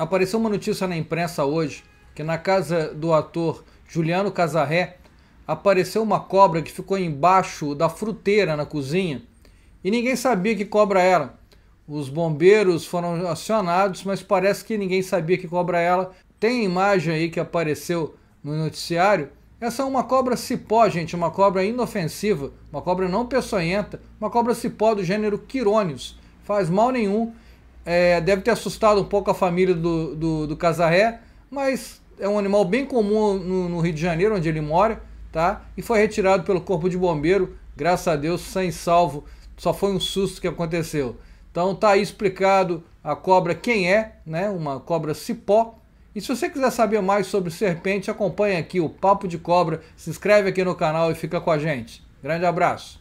apareceu uma notícia na imprensa hoje que na casa do ator Juliano Casarré apareceu uma cobra que ficou embaixo da fruteira na cozinha e ninguém sabia que cobra era. Os bombeiros foram acionados, mas parece que ninguém sabia que cobra ela. Tem imagem aí que apareceu no noticiário. Essa é uma cobra cipó, gente, uma cobra inofensiva, uma cobra não peçonhenta, uma cobra cipó do gênero Quirônios. Faz mal nenhum, é, deve ter assustado um pouco a família do, do, do Casarré, mas é um animal bem comum no, no, Rio de Janeiro, onde ele mora, tá? E foi retirado pelo Corpo de Bombeiro, graças a Deus, sem salvo. Só foi um susto que aconteceu. Então tá aí explicado a cobra quem é, né? Uma cobra cipó. E se você quiser saber mais sobre serpente, acompanhe aqui o Papo de Cobra, se inscreve aqui no canal e fica com a gente. Grande abraço!